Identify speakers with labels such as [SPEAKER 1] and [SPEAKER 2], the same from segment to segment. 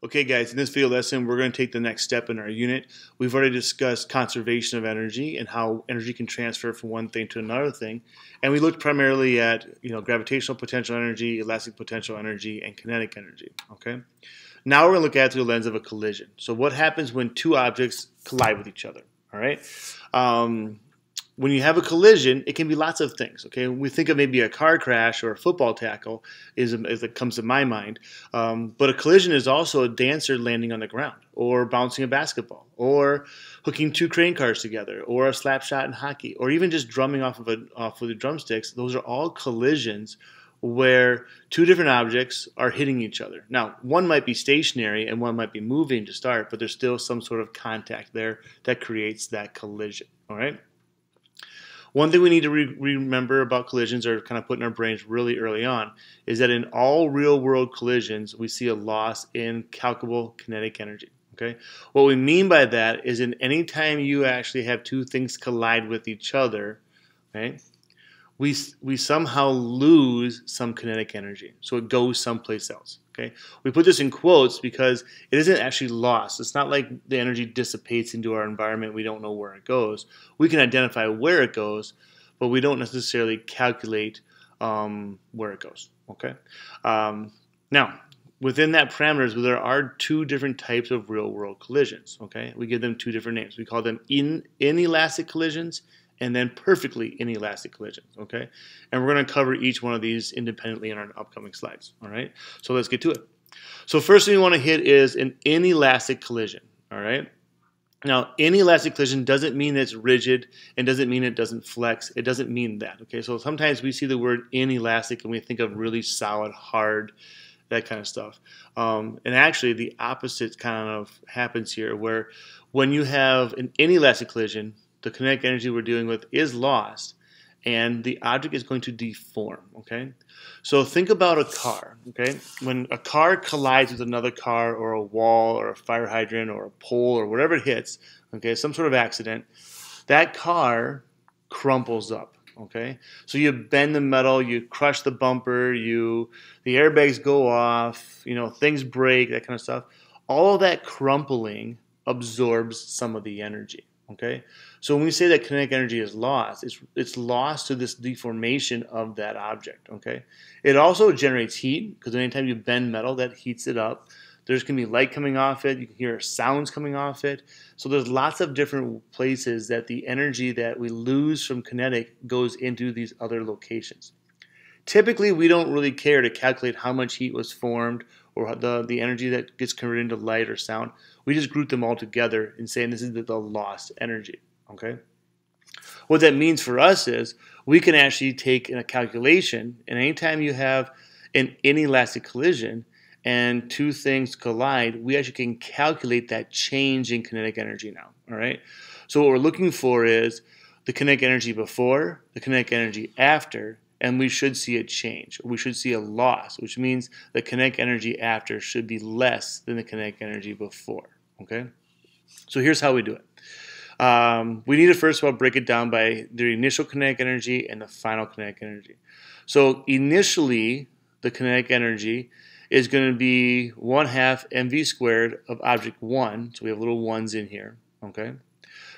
[SPEAKER 1] Okay guys, in this video lesson we're going to take the next step in our unit. We've already discussed conservation of energy and how energy can transfer from one thing to another thing. And we looked primarily at you know gravitational potential energy, elastic potential energy, and kinetic energy. Okay. Now we're going to look at through the lens of a collision. So what happens when two objects collide with each other? All right. Um, when you have a collision, it can be lots of things. Okay, we think of maybe a car crash or a football tackle is as it comes to my mind. Um, but a collision is also a dancer landing on the ground, or bouncing a basketball, or hooking two crane cars together, or a slap shot in hockey, or even just drumming off of a off of the drumsticks. Those are all collisions where two different objects are hitting each other. Now, one might be stationary and one might be moving to start, but there's still some sort of contact there that creates that collision. All right. One thing we need to re remember about collisions, or kind of put in our brains really early on, is that in all real world collisions, we see a loss in calculable kinetic energy. Okay, what we mean by that is in any time you actually have two things collide with each other, right? We, we somehow lose some kinetic energy. So it goes someplace else. Okay, we put this in quotes because it isn't actually lost. It's not like the energy dissipates into our environment. We don't know where it goes. We can identify where it goes, but we don't necessarily calculate um, where it goes. Okay, um, now within that parameters, there are two different types of real-world collisions. Okay, we give them two different names. We call them in inelastic collisions and then perfectly inelastic collisions, okay? And we're going to cover each one of these independently in our upcoming slides, all right? So let's get to it. So first thing we want to hit is an inelastic collision, all right? Now, inelastic collision doesn't mean it's rigid and doesn't mean it doesn't flex. It doesn't mean that, okay? So sometimes we see the word inelastic and we think of really solid, hard, that kind of stuff. Um, and actually, the opposite kind of happens here, where when you have an inelastic collision, the kinetic energy we're dealing with is lost and the object is going to deform, okay? So think about a car, okay? When a car collides with another car or a wall or a fire hydrant or a pole or whatever it hits, okay, some sort of accident, that car crumples up, okay? So you bend the metal, you crush the bumper, you the airbags go off, you know, things break, that kind of stuff. All of that crumpling absorbs some of the energy. Okay, so when we say that kinetic energy is lost, it's it's lost to this deformation of that object. Okay, it also generates heat because anytime you bend metal, that heats it up. There's going to be light coming off it. You can hear sounds coming off it. So there's lots of different places that the energy that we lose from kinetic goes into these other locations. Typically, we don't really care to calculate how much heat was formed or the, the energy that gets converted into light or sound. We just group them all together and saying this is the, the lost energy. Okay. What that means for us is we can actually take in a calculation, and anytime you have an inelastic collision and two things collide, we actually can calculate that change in kinetic energy now. All right. So what we're looking for is the kinetic energy before, the kinetic energy after, and we should see a change. We should see a loss, which means the kinetic energy after should be less than the kinetic energy before. Okay, so here's how we do it. Um, we need to first of all break it down by the initial kinetic energy and the final kinetic energy. So initially, the kinetic energy is going to be 1 half mv squared of object 1. So we have little 1s in here, okay?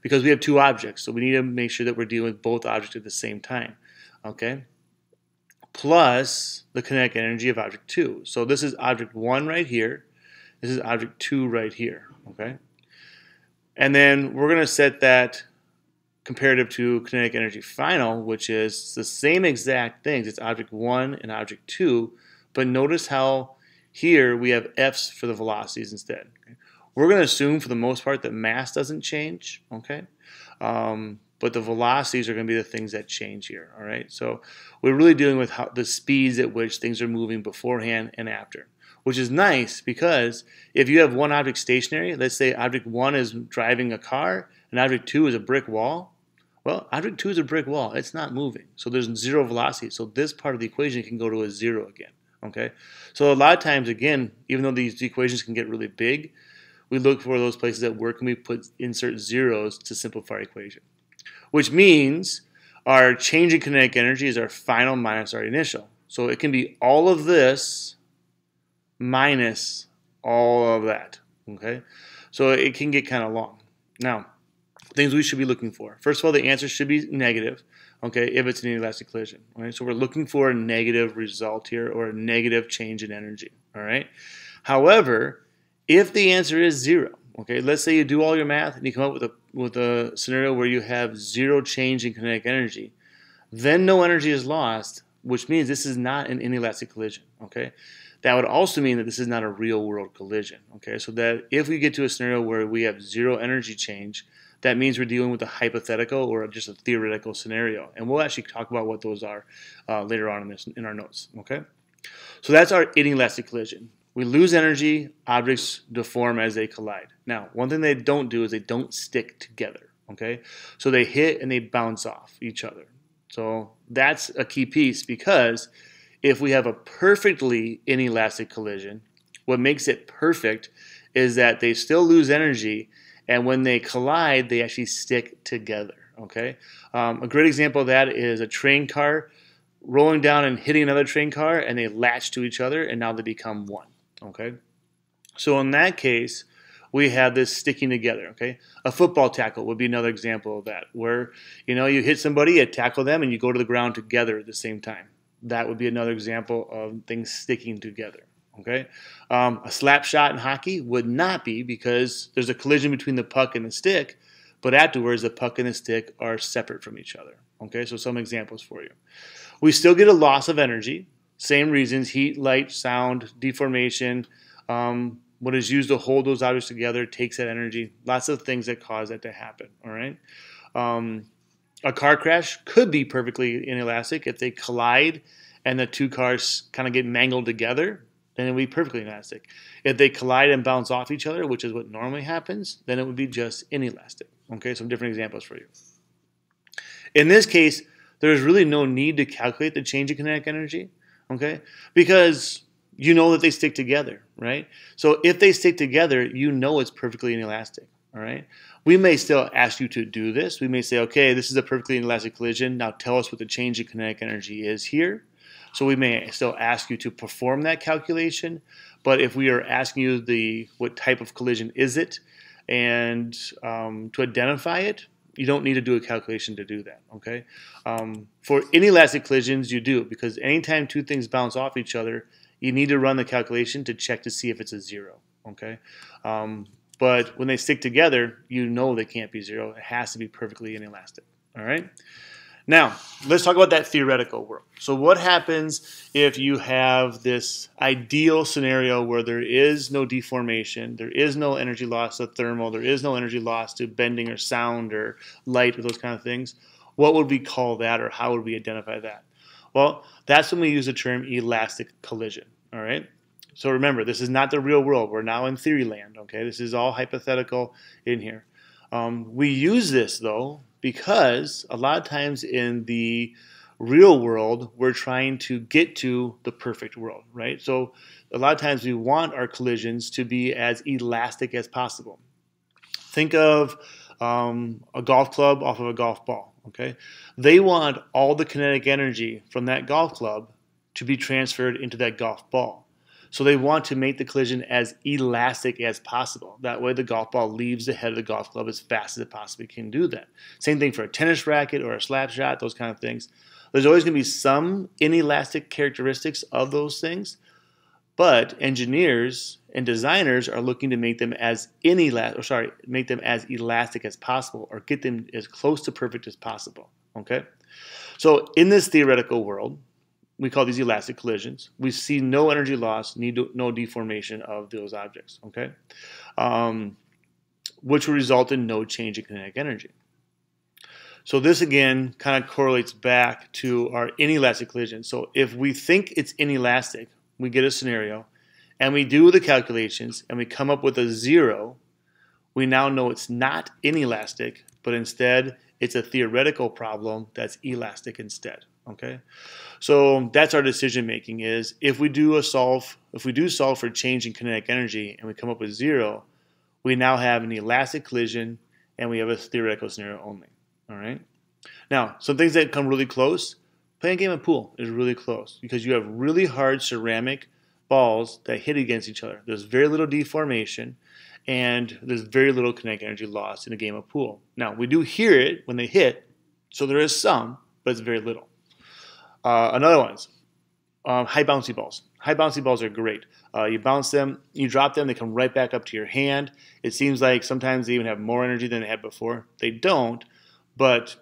[SPEAKER 1] Because we have two objects, so we need to make sure that we're dealing with both objects at the same time, okay? Plus the kinetic energy of object 2. So this is object 1 right here. This is object 2 right here. Okay. And then we're going to set that comparative to kinetic energy final, which is the same exact things. It's object 1 and object 2. But notice how here we have f's for the velocities instead. Okay? We're going to assume for the most part that mass doesn't change. Okay. Um, but the velocities are going to be the things that change here. All right, so we're really dealing with how, the speeds at which things are moving beforehand and after, which is nice because if you have one object stationary, let's say object one is driving a car and object two is a brick wall. Well, object two is a brick wall; it's not moving, so there's zero velocity. So this part of the equation can go to a zero again. Okay, so a lot of times, again, even though these equations can get really big, we look for those places that where can we put insert zeros to simplify our equation which means our change in kinetic energy is our final minus our initial. So it can be all of this minus all of that. Okay, so it can get kind of long. Now, things we should be looking for. First of all, the answer should be negative. Okay, if it's an inelastic collision. All right, so we're looking for a negative result here or a negative change in energy. All right. However, if the answer is zero, okay, let's say you do all your math and you come up with a with a scenario where you have zero change in kinetic energy, then no energy is lost, which means this is not an inelastic collision. Okay, that would also mean that this is not a real world collision. Okay, so that if we get to a scenario where we have zero energy change, that means we're dealing with a hypothetical or just a theoretical scenario, and we'll actually talk about what those are uh, later on in this in our notes. Okay, so that's our inelastic collision. We lose energy, objects deform as they collide. Now, one thing they don't do is they don't stick together. Okay, so they hit and they bounce off each other. So that's a key piece because if we have a perfectly inelastic collision, what makes it perfect is that they still lose energy, and when they collide, they actually stick together. Okay, um, a great example of that is a train car rolling down and hitting another train car, and they latch to each other, and now they become one. Okay, so in that case, we have this sticking together. Okay, a football tackle would be another example of that, where you know you hit somebody, you tackle them, and you go to the ground together at the same time. That would be another example of things sticking together. Okay, um, a slap shot in hockey would not be because there's a collision between the puck and the stick, but afterwards the puck and the stick are separate from each other. Okay, so some examples for you. We still get a loss of energy. Same reasons: heat, light, sound, deformation. Um, what is used to hold those objects together takes that energy. Lots of things that cause that to happen. All right. Um, a car crash could be perfectly inelastic if they collide and the two cars kind of get mangled together. Then it would be perfectly inelastic. If they collide and bounce off each other, which is what normally happens, then it would be just inelastic. Okay, some different examples for you. In this case, there's really no need to calculate the change in kinetic energy, okay? Because you know that they stick together, right? So if they stick together, you know it's perfectly inelastic, all right? We may still ask you to do this. We may say, okay, this is a perfectly inelastic collision. Now tell us what the change in kinetic energy is here. So we may still ask you to perform that calculation. But if we are asking you the what type of collision is it, and um, to identify it, you don't need to do a calculation to do that. Okay. Um, for inelastic collisions, you do because anytime two things bounce off each other, you need to run the calculation to check to see if it's a zero. Okay. Um, but when they stick together, you know they can't be zero. It has to be perfectly inelastic. All right. Now, let's talk about that theoretical world. So, what happens if you have this ideal scenario where there is no deformation, there is no energy loss to thermal, there is no energy loss to bending or sound or light or those kind of things? What would we call that, or how would we identify that? Well, that's when we use the term elastic collision. All right. So remember, this is not the real world. We're now in theory land. Okay, this is all hypothetical in here. Um, we use this though because a lot of times in the real world, we're trying to get to the perfect world, right? So a lot of times we want our collisions to be as elastic as possible. Think of um, a golf club off of a golf ball, okay? They want all the kinetic energy from that golf club to be transferred into that golf ball. So they want to make the collision as elastic as possible. That way the golf ball leaves the head of the golf club as fast as it possibly can do that. Same thing for a tennis racket or a slap shot, those kind of things. There's always going to be some inelastic characteristics of those things, but engineers and designers are looking to make them as inelastic, or sorry, make them as elastic as possible, or get them as close to perfect as possible. Okay, so in this theoretical world, we call these elastic collisions. We see no energy loss, need no deformation of those objects, okay? Um, which will result in no change in kinetic energy. So this again kind of correlates back to our inelastic collision. So if we think it's inelastic, we get a scenario, and we do the calculations, and we come up with a zero, we now know it's not inelastic, but instead it's a theoretical problem that's elastic instead. Okay, so that's our decision making. Is if we do a solve, if we do solve for change in kinetic energy and we come up with zero, we now have an elastic collision and we have a theoretical scenario only. All right. Now, some things that come really close. Playing a game of pool is really close because you have really hard ceramic balls that hit against each other. There's very little deformation and there's very little kinetic energy lost in a game of pool. Now, we do hear it when they hit, so there is some, but it's very little. Uh, another one's um, high bouncy balls. High bouncy balls are great. Uh, you bounce them, you drop them, they come right back up to your hand. It seems like sometimes they even have more energy than they had before. They don't, but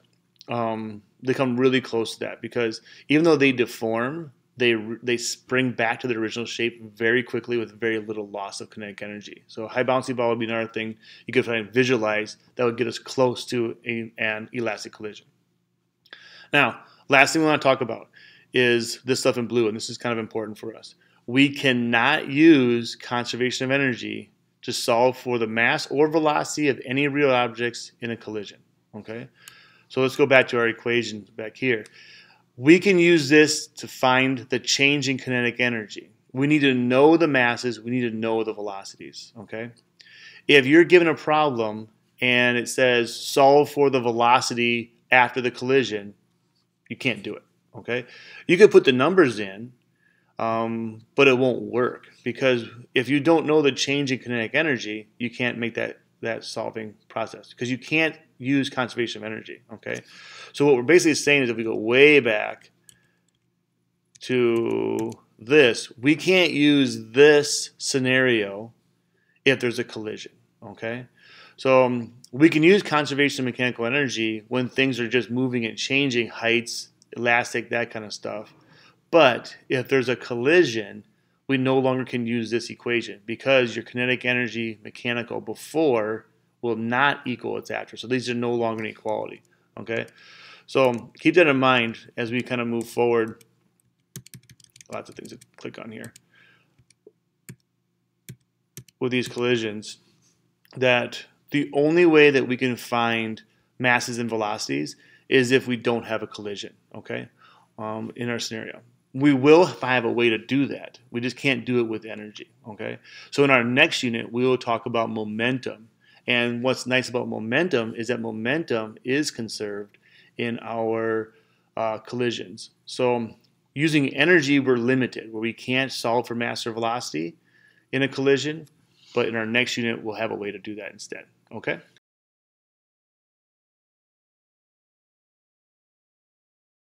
[SPEAKER 1] um, they come really close to that because even though they deform, they they spring back to their original shape very quickly with very little loss of kinetic energy. So high bouncy ball would be another thing you could find visualize that would get us close to a, an elastic collision. Now, last thing we want to talk about is this stuff in blue, and this is kind of important for us. We cannot use conservation of energy to solve for the mass or velocity of any real objects in a collision. Okay, so let's go back to our equation back here we can use this to find the change in kinetic energy. We need to know the masses, we need to know the velocities, okay? If you're given a problem and it says solve for the velocity after the collision, you can't do it, okay? You could put the numbers in, um, but it won't work because if you don't know the change in kinetic energy, you can't make that that solving process because you can't use conservation of energy. Okay, so what we're basically saying is if we go way back to this, we can't use this scenario if there's a collision. Okay, so um, we can use conservation of mechanical energy when things are just moving and changing heights, elastic, that kind of stuff. But if there's a collision, we no longer can use this equation because your kinetic energy mechanical before will not equal its after. So these are no longer an equality. Okay, so keep that in mind as we kind of move forward. Lots of things to click on here with these collisions. That the only way that we can find masses and velocities is if we don't have a collision. Okay, um, in our scenario we will if I have a way to do that. We just can't do it with energy. Okay. So in our next unit, we will talk about momentum. And what's nice about momentum is that momentum is conserved in our uh, collisions. So using energy, we're limited, where we can't solve for mass or velocity in a collision. But in our next unit, we'll have a way to do that instead. Okay.